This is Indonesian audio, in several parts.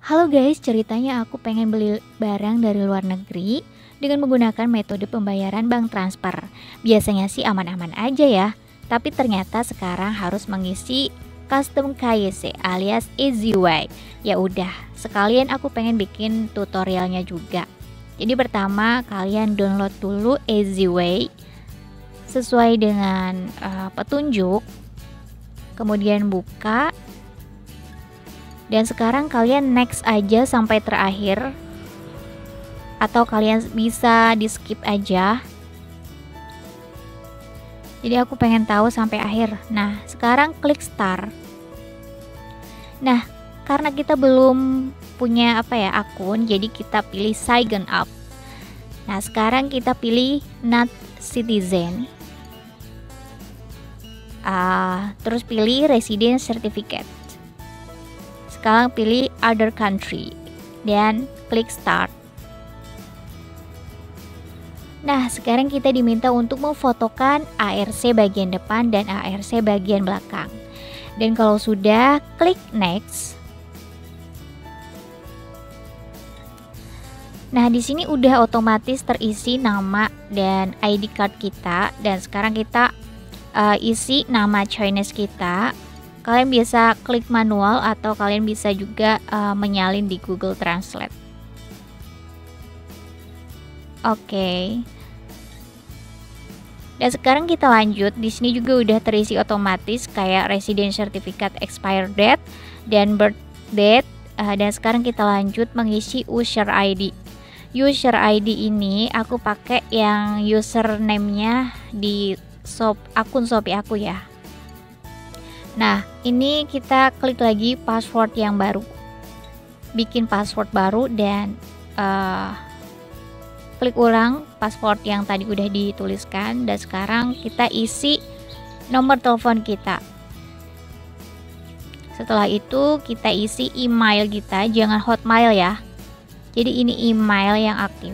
Halo guys, ceritanya aku pengen beli barang dari luar negeri dengan menggunakan metode pembayaran bank transfer. Biasanya sih aman-aman aja ya, tapi ternyata sekarang harus mengisi custom KYC alias EasyWay. Ya udah, sekalian aku pengen bikin tutorialnya juga. Jadi pertama kalian download dulu EasyWay sesuai dengan uh, petunjuk. Kemudian buka dan sekarang kalian next aja sampai terakhir. Atau kalian bisa di skip aja. Jadi aku pengen tahu sampai akhir. Nah sekarang klik start. Nah karena kita belum punya apa ya akun jadi kita pilih sign up nah sekarang kita pilih not citizen. Uh, terus pilih resident certificate sekarang pilih other country dan klik start. Nah, sekarang kita diminta untuk memfotokan ARC bagian depan dan ARC bagian belakang. Dan kalau sudah, klik next. Nah, di sini udah otomatis terisi nama dan ID card kita dan sekarang kita uh, isi nama Chinese kita, kalian bisa klik manual atau kalian bisa juga uh, menyalin di Google Translate. Oke. Okay. Dan sekarang kita lanjut. Di sini juga udah terisi otomatis kayak resident certificate expired date dan birth date. Uh, dan sekarang kita lanjut mengisi user ID. User ID ini aku pakai yang username-nya di shop akun Shopee aku ya. Nah, ini kita klik lagi password yang baru. Bikin password baru dan uh, klik ulang password yang tadi udah dituliskan dan sekarang kita isi nomor telepon kita. Setelah itu kita isi email kita, jangan hotmail ya. Jadi ini email yang aktif.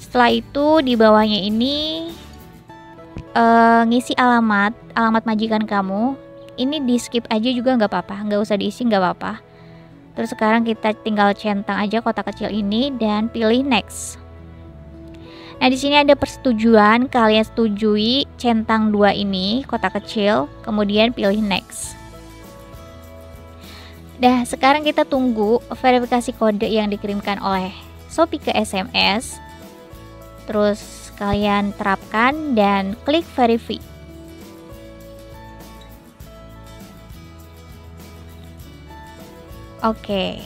Setelah itu di bawahnya ini uh, ngisi alamat alamat majikan kamu ini di skip aja juga nggak apa-apa nggak usah diisi nggak apa-apa terus sekarang kita tinggal centang aja kotak kecil ini dan pilih next nah di sini ada persetujuan kalian setujui centang dua ini kotak kecil kemudian pilih next Dah, sekarang kita tunggu verifikasi kode yang dikirimkan oleh Shopee ke SMS. Terus kalian terapkan dan klik verify. Oke.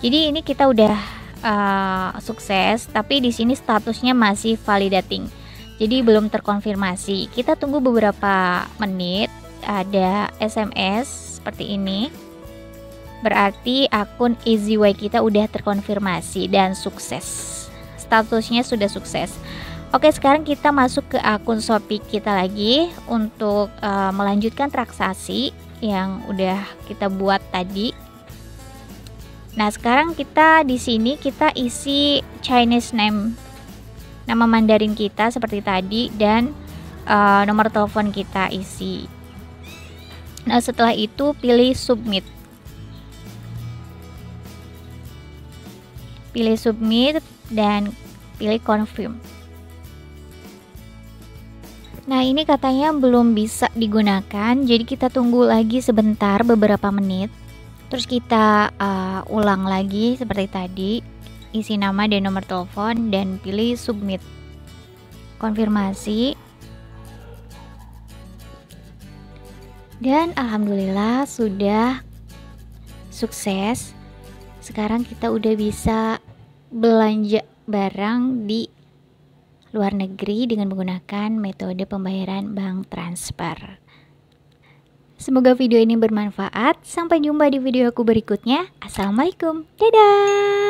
Jadi ini kita udah uh, sukses, tapi di sini statusnya masih validating. Jadi belum terkonfirmasi. Kita tunggu beberapa menit ada SMS seperti ini. Berarti akun EasyWay kita udah terkonfirmasi dan sukses. Statusnya sudah sukses. Oke, sekarang kita masuk ke akun Shopee kita lagi untuk uh, melanjutkan transaksi yang udah kita buat tadi. Nah, sekarang kita di sini kita isi Chinese name nama Mandarin kita seperti tadi dan uh, nomor telepon kita isi. Nah, setelah itu pilih submit. Pilih submit dan pilih confirm. Nah ini katanya belum bisa digunakan Jadi kita tunggu lagi sebentar beberapa menit Terus kita uh, ulang lagi seperti tadi Isi nama dan nomor telepon dan pilih submit. Konfirmasi. Dan Alhamdulillah sudah sukses. Sekarang kita udah bisa belanja barang di luar negeri dengan menggunakan metode pembayaran bank transfer. Semoga video ini bermanfaat. Sampai jumpa di video aku berikutnya. Assalamualaikum. Dadah.